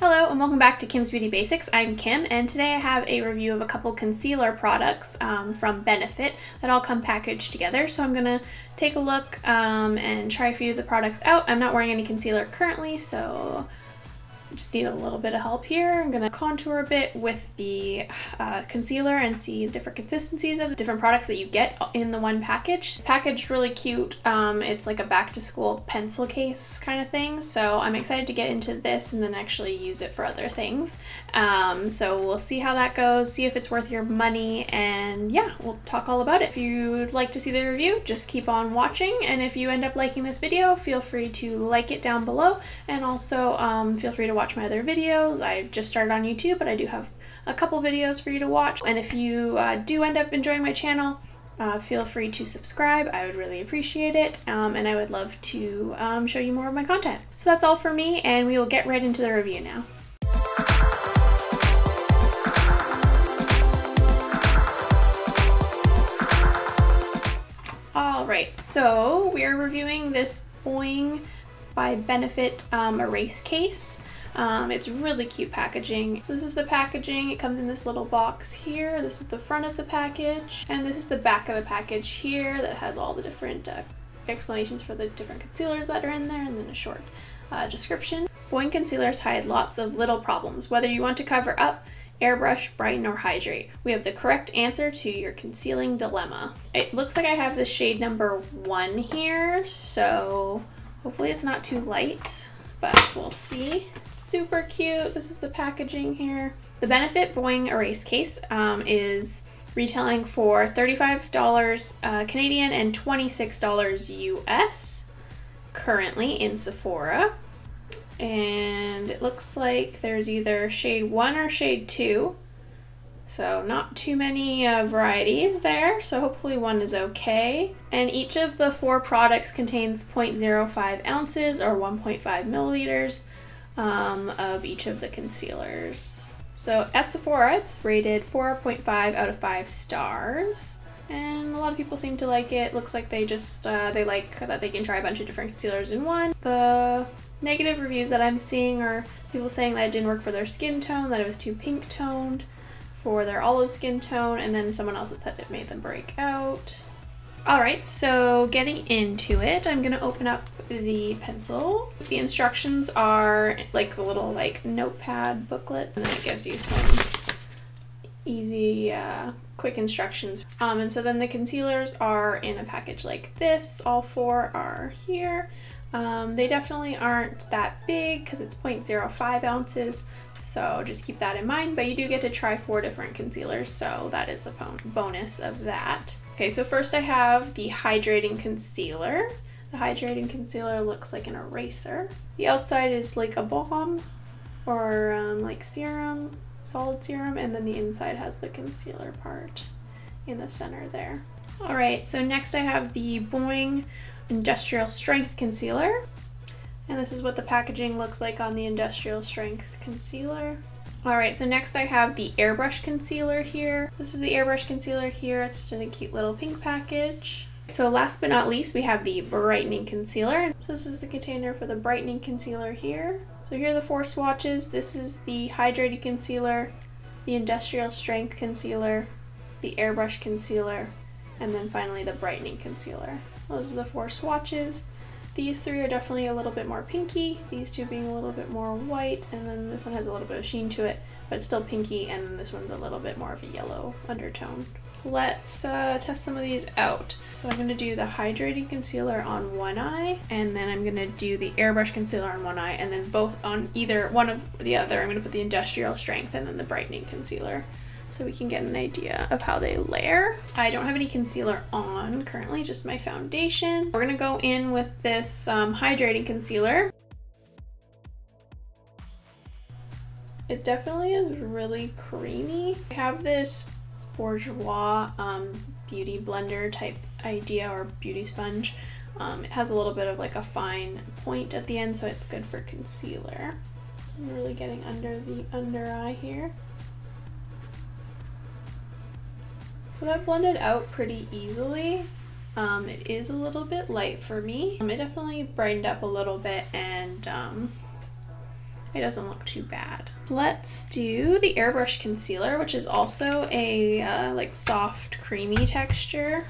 Hello and welcome back to Kim's Beauty Basics. I'm Kim and today I have a review of a couple concealer products um, from Benefit that all come packaged together. So I'm going to take a look um, and try a few of the products out. I'm not wearing any concealer currently so just need a little bit of help here. I'm gonna contour a bit with the uh, concealer and see the different consistencies of the different products that you get in the one package. This package really cute. Um, it's like a back to school pencil case kind of thing. So I'm excited to get into this and then actually use it for other things. Um, so we'll see how that goes, see if it's worth your money, and yeah, we'll talk all about it. If you'd like to see the review, just keep on watching. And if you end up liking this video, feel free to like it down below and also um, feel free to watch watch my other videos. I've just started on YouTube, but I do have a couple videos for you to watch. And if you uh, do end up enjoying my channel, uh, feel free to subscribe. I would really appreciate it. Um, and I would love to um, show you more of my content. So that's all for me, and we will get right into the review now. Alright, so we are reviewing this Boi-ing by Benefit um, erase case. Um, it's really cute packaging. So this is the packaging. It comes in this little box here. This is the front of the package. And this is the back of the package here that has all the different uh, explanations for the different concealers that are in there and then a short uh, description. Boi-ing concealers hide lots of little problems. Whether you want to cover up, airbrush, brighten, or hydrate. We have the correct answer to your concealing dilemma. It looks like I have the shade number one here, so hopefully it's not too light, but we'll see super cute. This is the packaging here. The Benefit Boi-ing Erase Case um, is retailing for $35 uh, Canadian and $26 US currently in Sephora. And it looks like there's either shade 1 or shade 2. So not too many uh, varieties there, so hopefully one is okay. And each of the four products contains 0.05 ounces or 1.5 milliliters um, of each of the concealers. So at Sephora, it's rated 4.5 out of 5 stars. And a lot of people seem to like it. Looks like they just, uh, they like that they can try a bunch of different concealers in one. The negative reviews that I'm seeing are people saying that it didn't work for their skin tone, that it was too pink toned for their olive skin tone, and then someone else that said it made them break out. Alright, so getting into it, I'm going to open up the pencil. The instructions are like a little like notepad booklet and then it gives you some easy uh, quick instructions. Um, and so then the concealers are in a package like this. All four are here. Um, they definitely aren't that big because it's 0.05 ounces, so just keep that in mind. But you do get to try four different concealers, so that is a bonus of that. Okay, so first I have the Hydrating Concealer. The hydrating concealer looks like an eraser. The outside is like a balm or um, like serum, solid serum, and then the inside has the concealer part in the center there. All right, so next I have the Boi-ing Industrial Strength Concealer. And this is what the packaging looks like on the Industrial Strength Concealer. All right, so next I have the Airbrush Concealer here. So this is the Airbrush Concealer here. It's just in a cute little pink package. So last but not least, we have the brightening concealer. So this is the container for the brightening concealer here. So here are the four swatches. This is the hydrated concealer, the industrial strength concealer, the airbrush concealer, and then finally the brightening concealer. Those are the four swatches. These three are definitely a little bit more pinky, these two being a little bit more white, and then this one has a little bit of sheen to it, but still pinky, and this one's a little bit more of a yellow undertone let's uh, test some of these out. So I'm going to do the hydrating concealer on one eye, and then I'm going to do the airbrush concealer on one eye, and then both on either one of the other. I'm going to put the industrial strength and then the brightening concealer so we can get an idea of how they layer. I don't have any concealer on currently, just my foundation. We're to go in with this um, hydrating concealer. It definitely is really creamy. I have this bourjois um, beauty blender type idea or beauty sponge. Um, it has a little bit of like a fine point at the end, so it's good for concealer. I'm really getting under the under eye here. That blended out pretty easily. Um, it is a little bit light for me. Um, it definitely brightened up a little bit and um, it doesn't look too bad. Let's do the airbrush concealer, which is also a uh, like soft creamy texture.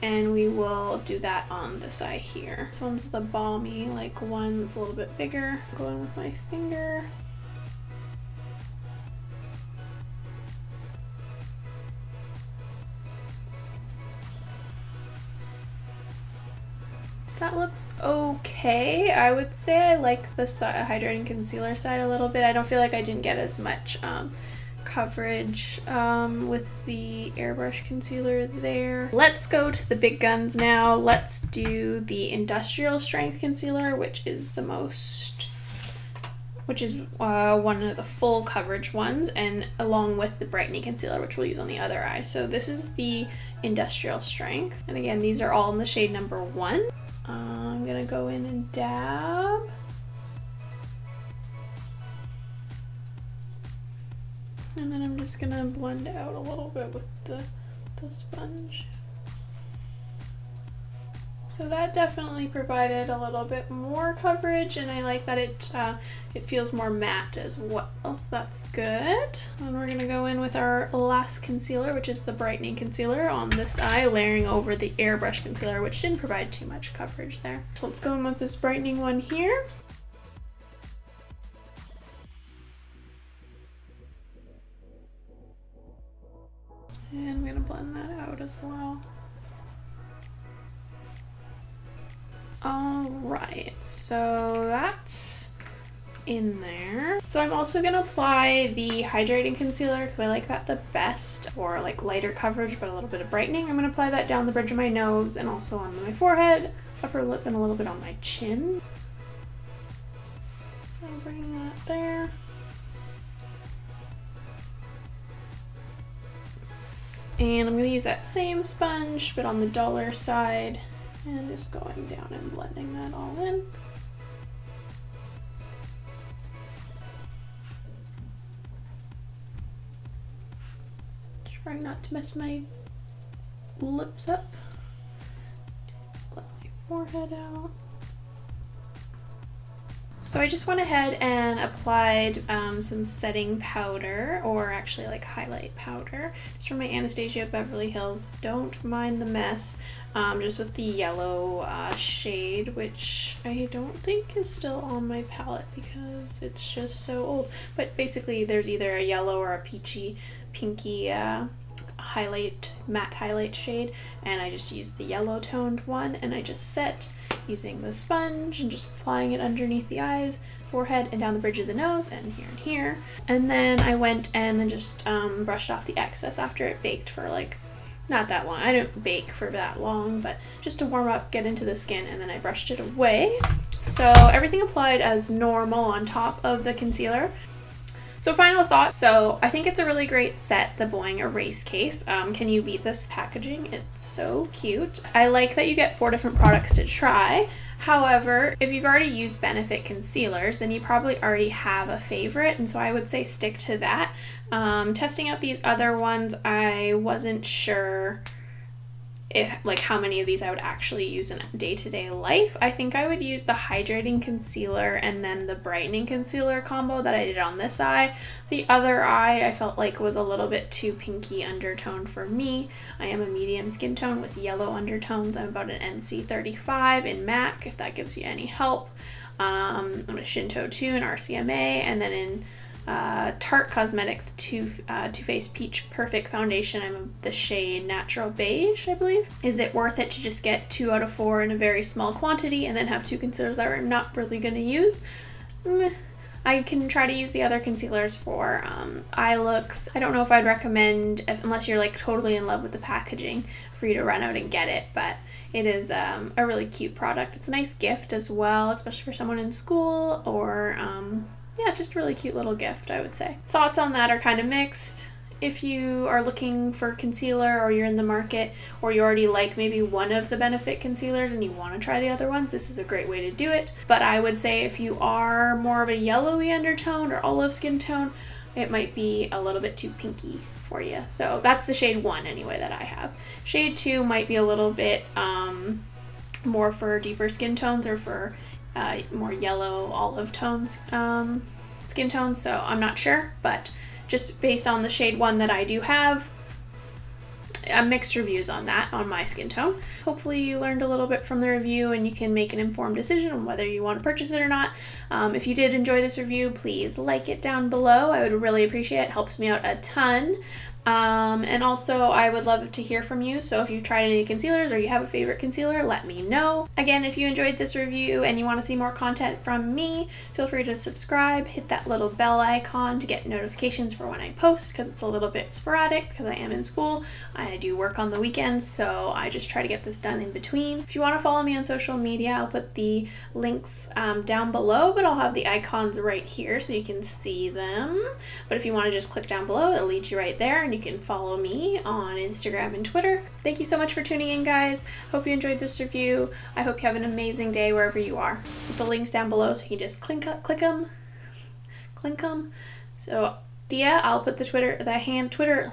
And we will do that on this eye here. This one's the balmy, like one that's a little bit bigger. Go in with my finger. That looks okay. I would say I like the hydrating concealer side a little bit. I don't feel like I didn't get as much um, coverage um, with the airbrush concealer there. Let's go to the big guns now. Let's do the industrial strength concealer, which is the most, which is uh, one of the full coverage ones, and along with the brightening concealer, which we'll use on the other eye. So this is the industrial strength. And again, these are all in the shade number one. I'm gonna go in and dab. And then I'm just gonna blend out a little bit with the, the sponge. So that definitely provided a little bit more coverage and I like that it uh, it feels more matte as well. So that's good. And we're going to go in with our last concealer, which is the brightening concealer on this eye, layering over the airbrush concealer, which didn't provide too much coverage there. So let's go in with this brightening one here. And I'm to blend that out as well. All right, so that's in there. So I'm also gonna apply the hydrating concealer because I like that the best for like lighter coverage but a little bit of brightening. I'm gonna apply that down the bridge of my nose and also on my forehead, upper lip, and a little bit on my chin. So bring that there. And I'm gonna use that same sponge but on the duller side and just going down and blending that all in. Trying not to mess my lips up. Let my forehead out. So I just went ahead and applied um, some setting powder, or actually like highlight powder. It's from my Anastasia Beverly Hills. Don't mind the mess, um, just with the yellow uh, shade, which I don't think is still on my palette because it's just so old. But basically there's either a yellow or a peachy, pinky uh, highlight, matte highlight shade, and I just used the yellow toned one, and I just set using the sponge and just applying it underneath the eyes, forehead, and down the bridge of the nose, and here and here. And then I went and then just um, brushed off the excess after it baked for like, not that long. I don't bake for that long, but just to warm up, get into the skin, and then I brushed it away. So everything applied as normal on top of the concealer. So final thought, so I think it's a really great set, the Boi-ing Erase Case. Um, can you beat this packaging? It's so cute. I like that you get four different products to try. However, if you've already used Benefit concealers, then you probably already have a favorite, and so I would say stick to that. Um, testing out these other ones, I wasn't sure if like how many of these I would actually use in day-to-day life. I think I would use the hydrating concealer and then the brightening concealer combo that I did on this eye. The other eye I felt like was a little bit too pinky undertone for me. I am a medium skin tone with yellow undertones. I'm about an NC35 in MAC if that gives you any help. Um, I'm a Shinto 2 in RCMA and then in uh, Tarte Cosmetics Too, uh, Too Faced Peach Perfect Foundation. I'm the shade Natural Beige, I believe. Is it worth it to just get two out of four in a very small quantity and then have two concealers that I'm not really going to use? Mm, I can try to use the other concealers for um, eye looks. I don't know if I'd recommend, if, unless you're like totally in love with the packaging, for you to run out and get it, but it is um, a really cute product. It's a nice gift as well, especially for someone in school or um, yeah, just really cute little gift, I would say. Thoughts on that are kind of mixed. If you are looking for concealer or you're in the market or you already like maybe one of the Benefit concealers and you want to try the other ones, this is a great way to do it. But I would say if you are more of a yellowy undertone or olive skin tone, it might be a little bit too pinky for you. So that's the shade one anyway that I have. Shade two might be a little bit um, more for deeper skin tones or for uh, more yellow olive tones. Um, skin tone, so I'm not sure, but just based on the shade one that I do have, uh, mixed reviews on that on my skin tone. Hopefully you learned a little bit from the review and you can make an informed decision on whether you want to purchase it or not. Um, if you did enjoy this review, please like it down below. I would really appreciate it. It helps me out a ton. Um, and also, I would love to hear from you. So if you've tried any concealers or you have a favorite concealer, let me know. Again, if you enjoyed this review and you want to see more content from me, feel free to subscribe, hit that little bell icon to get notifications for when I post because it's a little bit sporadic because I am in school. I do work on the weekends, so I just try to get this done in between. If you want to follow me on social media, I'll put the links um, down below, but I'll have the icons right here so you can see them. But if you want to just click down below, it leads you right there and you can follow me on Instagram and Twitter. Thank you so much for tuning in, guys. Hope you enjoyed this review. I hope you have an amazing day wherever you are. The links down below so you can just click, up, click them, click them. So, yeah, I'll put the Twitter, the hand Twitter.